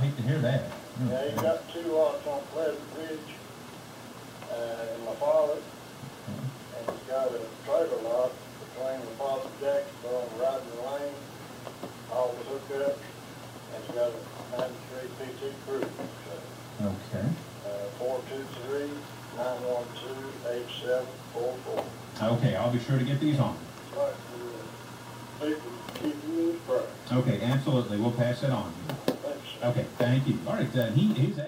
hate to hear that. Yeah, he's got two lots on Pleasant Ridge, uh, in LaFollette, and he's got a trailer lot between LaFollette Jacksonville and Rodney Lane, all the hookups, and he's got a ninety-three PT Cruise, so, Okay. uh, four two three, nine one two, eight seven four four. Okay, I'll be sure to get these on. Right, uh, people keep you in prayer. Okay, absolutely. We'll pass it on. Okay, thank you. All right, uh, he, his.